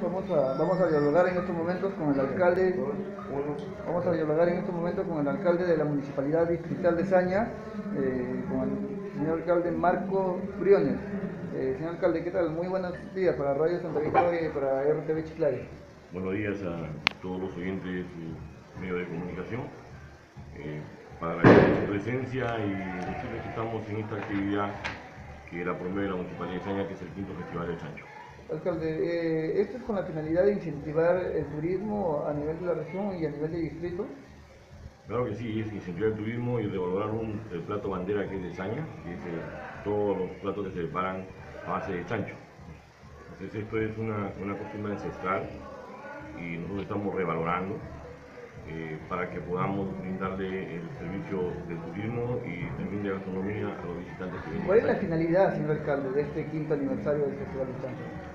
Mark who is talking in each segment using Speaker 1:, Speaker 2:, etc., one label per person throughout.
Speaker 1: Vamos a, vamos a dialogar en estos momentos con el alcalde, vamos a dialogar en estos momentos con el alcalde de la Municipalidad Distrital de Saña, eh, con el señor alcalde Marco Briones. Eh, señor alcalde, ¿qué tal? Muy buenos días para Radio Santa Victoria y para RTV Chiclayo.
Speaker 2: Buenos días a todos los oyentes de su medio de comunicación. Eh, para su presencia y decirles que estamos en esta actividad que la promueve la Municipalidad de Saña, que es el quinto Festival del Chancho.
Speaker 1: Alcalde, eh, esto es con la finalidad de incentivar el turismo a nivel de la región y a nivel de distrito.
Speaker 2: Claro que sí, es incentivar el turismo y de valorar un, el plato bandera que es de Saña, que es eh, todos los platos que se preparan a base de chancho. Entonces esto es una, una costumbre ancestral y nosotros estamos revalorando eh, para que podamos brindarle el servicio de turismo y también de gastronomía a los visitantes que.
Speaker 1: ¿Cuál es la finalidad, señor alcalde, de este quinto aniversario del Festival de Chancho?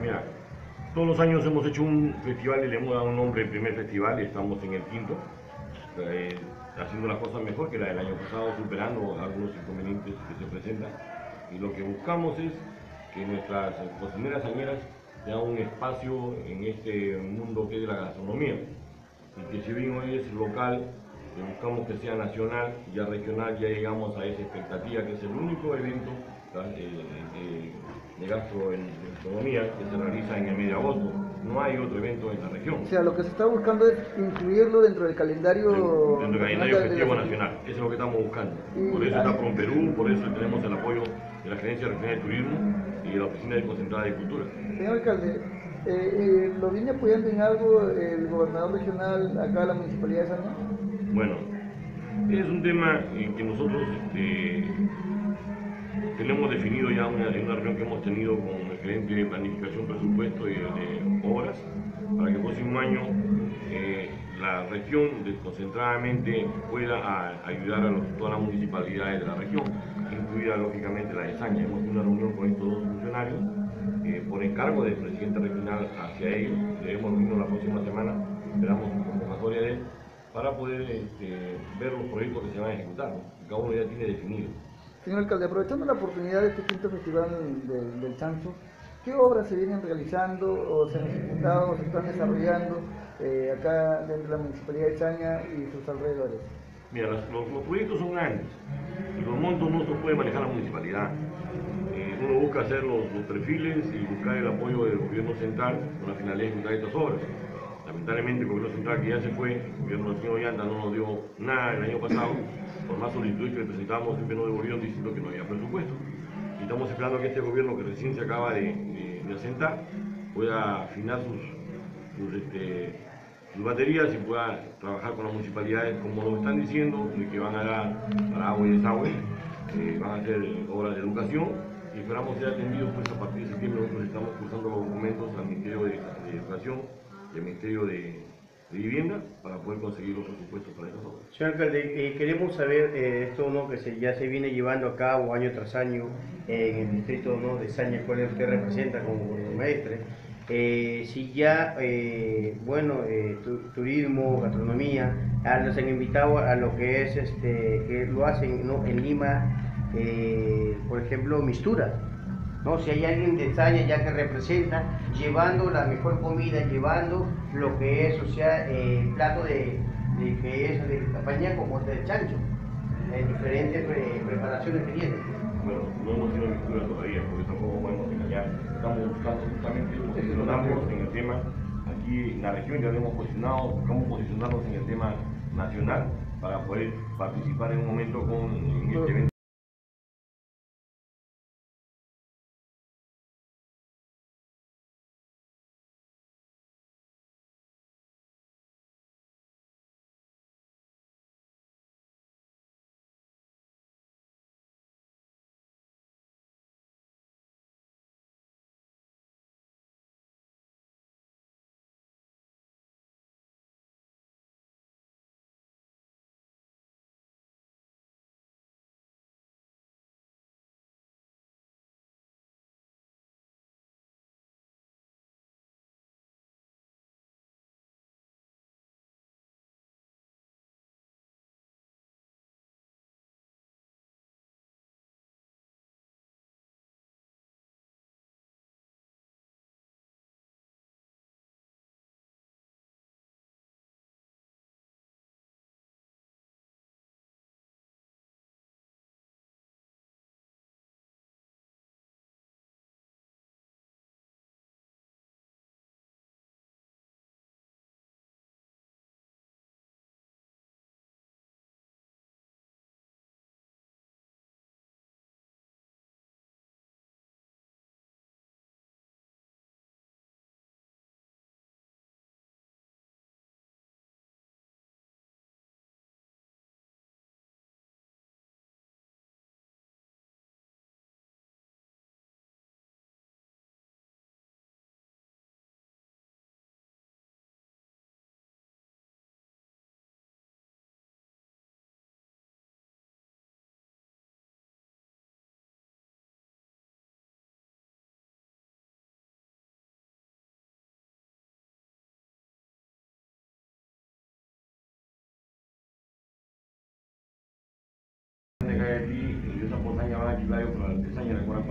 Speaker 2: Mira, todos los años hemos hecho un festival y le hemos dado un nombre al primer festival estamos en el quinto, eh, haciendo las cosas mejor que la del año pasado, superando algunos inconvenientes que se presentan. Y lo que buscamos es que nuestras cocineras sañeras tengan un espacio en este mundo que es la gastronomía. Y que si bien hoy es local, eh, buscamos que sea nacional, ya regional, ya llegamos a esa expectativa que es el único evento eh, eh, de gastro en gastronomía que se realiza en el mes de agosto. No hay otro evento en la región.
Speaker 1: O sea, lo que se está buscando es incluirlo dentro del calendario,
Speaker 2: Dentro del calendario
Speaker 1: nacional de-
Speaker 2: festivo
Speaker 1: de-
Speaker 2: nacional. Eso es lo que estamos buscando.
Speaker 1: Y
Speaker 2: Por eso está PROMPERÚ, por eso tenemos el apoyo de la Gerencia Regional de Turismo y de la Oficina Desconcentrada de Cultura.
Speaker 1: Señor alcalde, eh, eh, ¿lo viene apoyando en algo el gobernador regional acá de la Municipalidad de Saña?
Speaker 2: Bueno, es un tema en que nosotros este, tenemos definido ya una, en reunión que hemos tenido con el gerente de planificación, presupuesto y de obras, para que el próximo año eh, la región desconcentradamente pueda ayudar a todas las municipalidades de la región, incluida lógicamente la de Saña. Hemos tenido una reunión con estos dos funcionarios eh, por encargo del presidente regional hacia ellos. Debemos reunirnos la próxima semana, esperamos su convocatoria de él, para poder este, ver los proyectos que se van a ejecutar. Cada uno ya tiene definido.
Speaker 1: Señor alcalde, aprovechando la oportunidad de este quinto festival del, del ¿qué obras se vienen realizando o se han ejecutado o se están desarrollando eh, acá dentro de la Municipalidad de Saña y sus alrededores?
Speaker 2: Mira, los, proyectos son grandes y los montos no los puede manejar la municipalidad. Eh, uno busca hacer los, los perfiles y buscar el apoyo del gobierno central con la finalidad de ejecutar estas obras. Lamentablemente el gobierno central que ya se fue, el gobierno del señor Yanda no nos dio nada el año pasado, por más solicitudes que le presentamos siempre nos devolvieron diciendo que no había presupuesto. Y estamos esperando que este gobierno que recién se acaba de, asentar pueda afinar este, sus baterías y pueda trabajar con las municipalidades como nos están diciendo, de que van a dar para agua y desagüe, eh, van a hacer obras de educación y esperamos ser atendidos pues a partir de septiembre nosotros estamos cursando los documentos al Ministerio de Educación al Ministerio de, de Vivienda para poder conseguir los presupuestos para estas obras.
Speaker 3: Señor alcalde, eh, queremos saber eh, esto ¿no? que ya se viene llevando a cabo año tras año en el distrito ¿no? de Saña, cual usted representa como maestre. Eh, si ya, eh, bueno, eh, tu- turismo, gastronomía, ah, han invitado a lo que es, este, que lo hacen ¿no? en Lima, eh, por ejemplo, mistura. ¿No? Si hay alguien de Saña ya que representa, llevando la mejor comida, llevando lo que es, o sea, eh, el plato de, de que es de campaña como del chancho, en diferentes pre- preparaciones que tiene.
Speaker 2: Bueno, no hemos sido lectura todavía, porque tampoco podemos engañar. Estamos buscando justamente posicionarnos en el tema, aquí en la región ya lo hemos posicionado, buscamos posicionarnos en el tema nacional para poder participar en un momento con este evento.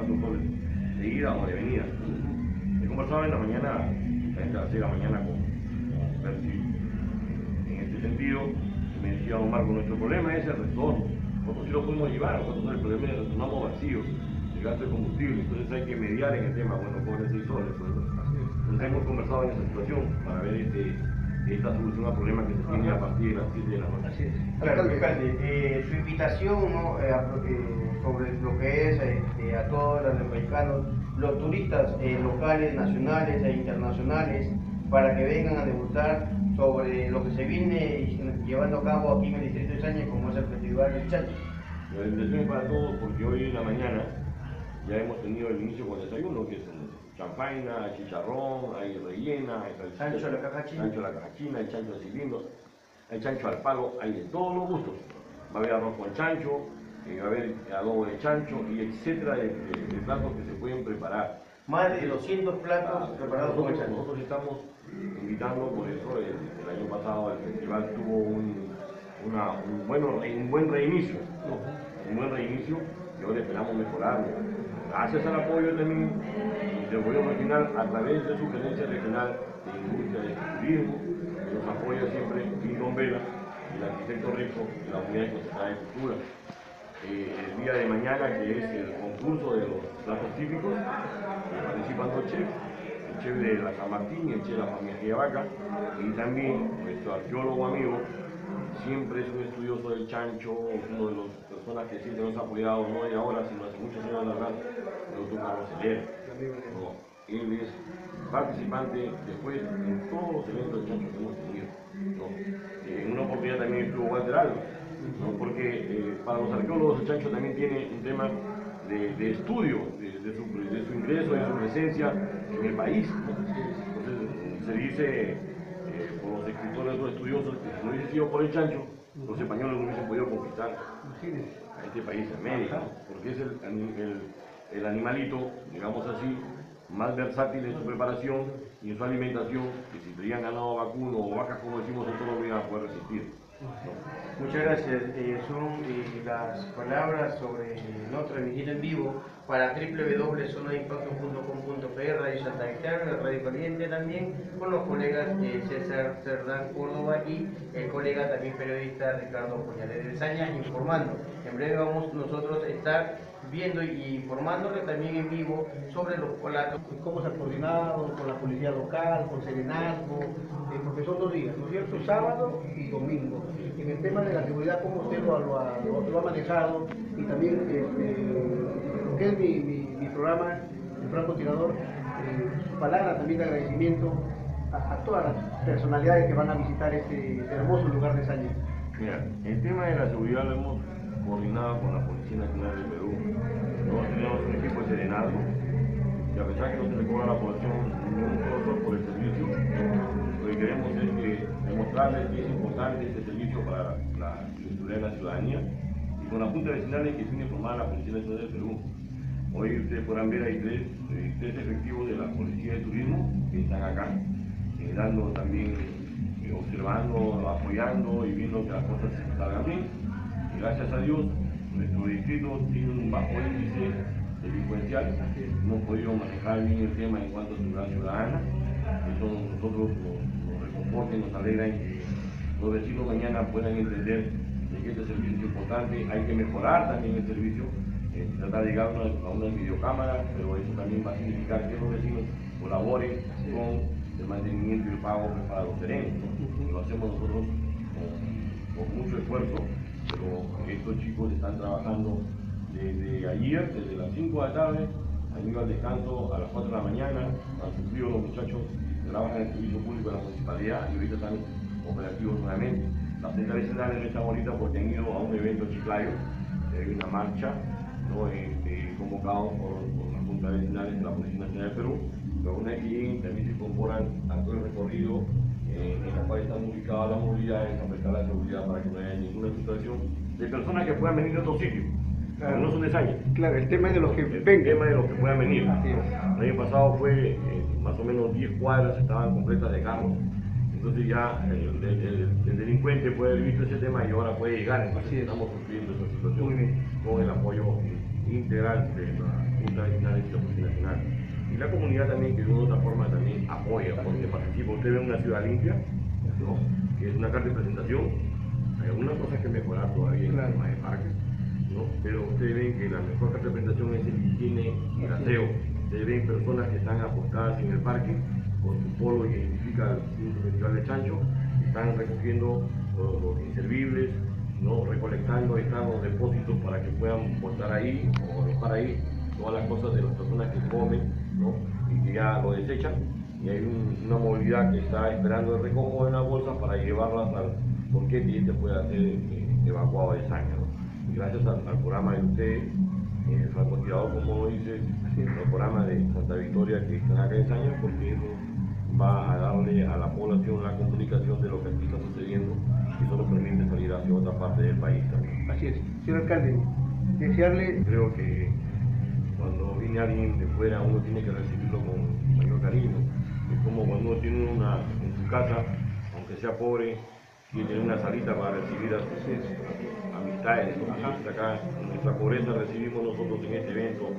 Speaker 2: De ida o de venida. He conversado en la mañana, a las 6 de la mañana con, con Percy en este sentido. Me decía Don Marco, nuestro problema es el retorno. Nosotros sí lo podemos llevar, nosotros el problema es que retornamos vacíos, el gasto de combustible, entonces hay que mediar en el tema, bueno, con 6 soles. Pues, entonces hemos conversado en esa situación para ver este, esta solución al problema que se tiene a partir de las 7 de la noche.
Speaker 3: Así es. Claro, alcalde, eh, su invitación ¿no? eh, eh, sobre lo que es este, a todos los americanos, los turistas eh, locales, nacionales e internacionales, para que vengan a degustar sobre lo que se viene llevando a cabo aquí en el distrito de Saña, como es el Festival del Chacho.
Speaker 2: La invitación es para todos porque hoy en la mañana ya hemos tenido el inicio con el desayuno, que es el champaina, chicharrón, hay rellena, hay
Speaker 3: Chancho a la caja china.
Speaker 2: chancho a la caja china, hay chancho de cilindros, hay chancho al palo, hay de todos los gustos. Va a haber arroz con chancho, eh, a haber adobo de chancho y etcétera de, de- de platos que se pueden preparar.
Speaker 3: Más de 200 platos
Speaker 2: Ah,
Speaker 3: preparados con chancho.
Speaker 2: nosotros estamos invitando, por eso el, el año pasado el festival tuvo un, una- un, bueno, un buen reinicio, ¿no? un buen reinicio y ahora esperamos mejorarlo. Gracias al apoyo también del gobierno regional a través de su gerencia regional de industria de turismo, que nos apoya siempre Clinton Vela, el arquitecto Rico y la unidad de de Cultura eh, el día de mañana, que es el concurso de los platos típicos, participan dos chefs, el chef de la San Martín y el chef de la familia Vaca, y también nuestro arqueólogo amigo, siempre es un estudioso del chancho, uno de las personas que siempre nos ha apoyado, no de ahora, sino hace muchos años atrás, el doctor Carlos Él es participante después en todos los eventos de chancho que hemos tenido. ¿no? Eh, en una oportunidad también estuvo Walter Alba, ¿no? porque eh, para los arqueólogos el chancho también tiene un tema de, estudio de, su, ingreso, de su presencia en el país. Entonces se dice eh, por los escritores o estudiosos que si no hubiese sido por el chancho, los españoles no hubiesen podido conquistar a este país, América, porque es el, el- el animalito, digamos así, más versátil en su preparación y en su alimentación, que si tenían ganado vacuno o vacas, como decimos nosotros, no iban a poder resistir.
Speaker 3: Muchas gracias. Eh, son eh, las palabras sobre no transmitir en vivo para www.zonaimpacto.com.pr, Radio Santa Victoria, Radio Caliente también, con los colegas de César Cerdán Córdoba y el colega también periodista Ricardo Puñales de Saña informando. En breve vamos nosotros a estar viendo y informándole también en vivo sobre los platos.
Speaker 4: cómo se ha coordinado con la policía local, con Serenazgo, eh, porque son dos días, ¿no es cierto? Sábado y domingo. En el tema de la seguridad, cómo usted lo, lo ha, manejado y también este, lo que es mi, mi- mi programa, el Franco Tirador, eh, su palabra también de agradecimiento a, todas las personalidades que van a visitar este hermoso lugar de Saña.
Speaker 2: Mira, el tema de la seguridad lo hemos coordinado con la Policía Nacional del Perú. Nosotros tenemos un equipo de serenazgo y a pesar que no se le cobra a la población por el servicio, lo que queremos es que demostrarles que es importante este servicio para la seguridad de ciudadanía y con la Junta de Vecinales que tiene formada la Policía Nacional del Perú. Hoy ustedes podrán ver, hay tres, eh, tres efectivos de la Policía de Turismo que están acá, eh, también eh, observando, apoyando y viendo que las cosas salgan bien. Gracias a Dios, nuestro distrito tiene un bajo índice delincuencial. Hemos podido manejar bien el tema en cuanto a seguridad ciudadana. Eso nosotros nos, nos reconforta y nos alegra que los vecinos mañana puedan entender de que este servicio es importante. Hay que mejorar también el servicio, eh, tratar de llegar a una, videocámara, pero eso también va a significar que los vecinos colaboren con el mantenimiento y el pago para los serenos. ¿no? Lo hacemos nosotros con mucho esfuerzo, pero estos chicos están trabajando desde ayer, desde las 5 de la tarde, han ido al descanso a las 4 de la mañana, han sufrido los muchachos que trabajan en el servicio público de la municipalidad y ahorita están operativos nuevamente. Las centrales vecinales no están ahorita porque han ido a un evento Chiclayo, hay una marcha ¿no? este, convocado por, por la Junta de Vecinales de la Policía Nacional del Perú, pero una vez que también se incorporan a todo el recorrido eh, en la cual están ubicadas las movilidades, a prestar la seguridad para que no haya ninguna situación de personas que puedan venir de otro sitio,
Speaker 4: Claro.
Speaker 2: no son de.
Speaker 4: Claro, el tema es de los que
Speaker 2: El
Speaker 4: vengan.
Speaker 2: tema de los que puedan venir. El año pasado fue eh, más o menos 10 cuadras estaban completas de carros. Entonces ya el, el- el- el delincuente puede haber visto ese tema y ahora puede llegar. Entonces
Speaker 4: es.
Speaker 2: estamos sufriendo esa situación con el apoyo integral de la Junta Vecinal Policía Nacional. Y la comunidad también que de una otra forma también apoya, porque participa. Usted ve una ciudad limpia, ¿no? que es una carta de presentación. Hay algunas cosas que mejorar todavía en el tema de parques, ¿no? pero ustedes ven que la mejor carta de presentación es el higiene y el aseo. Ustedes ven personas que están apostadas en el parque con su polo que identifica el Festival de Chancho, están recogiendo los, los inservibles, ¿no? recolectando están los depósitos para que puedan botar ahí o dejar ahí todas las cosas de las personas que comen ¿no? y que ya lo desechan. Y hay un- una movilidad que está esperando el recojo de las bolsas para llevarlas al porquete y este pueda ser eh, evacuado de sangre. ¿no? Y gracias al, al programa de ustedes, eh, el francotirador, como lo dice, el programa de Santa Victoria que están acá en Saña, porque eso va a darle a la población la comunicación de lo que aquí está sucediendo y eso nos permite salir hacia otra parte del país también.
Speaker 4: Así es. Señor alcalde, desearle
Speaker 2: Creo que cuando viene alguien de fuera uno tiene que recibirlo con mayor cariño. Es como cuando uno tiene una en su casa, aunque sea pobre, quiere tener una salita para recibir a sus amistades. acá en nuestra pobreza recibimos nosotros en este evento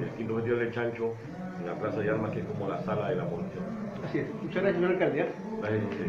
Speaker 2: el quinto festival del chancho en la Plaza de Armas que es como la sala de la población.
Speaker 4: Así es. Muchas gracias, señor alcalde. ¿eh?
Speaker 2: Gracias a usted.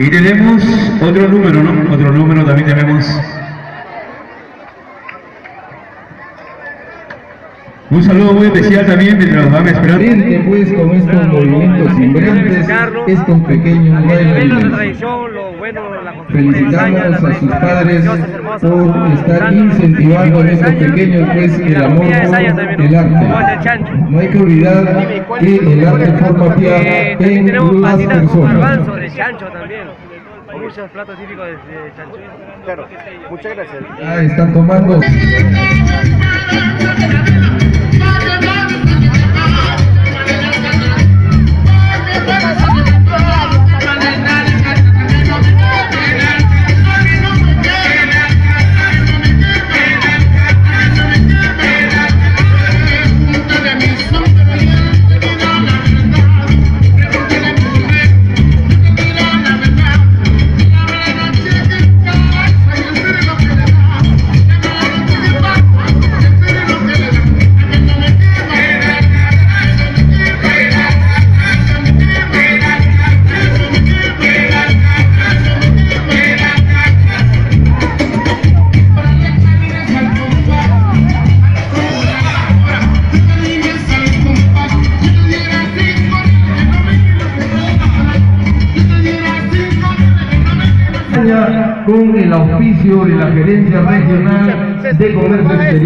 Speaker 5: Y tenemos otro número, ¿no? Otro número también tenemos. Un saludo muy especial también mientras van esperando.
Speaker 6: Frente pues con estos movimientos vibrantes, estos pequeños
Speaker 7: Es la
Speaker 6: bailarines. Felicitamos a sus padres por estar incentivando en
Speaker 7: de
Speaker 6: estos pequeños pues el amor por el arte. No hay que olvidar que el arte forma
Speaker 7: Eh,
Speaker 6: parte
Speaker 7: también
Speaker 6: en
Speaker 7: tenemos
Speaker 6: las personas.
Speaker 7: muchos platos típicos de, de chancho.
Speaker 3: Claro, muchas gracias.
Speaker 6: Ah, están tomando. La Gerencia Regional de Comercio Exterior.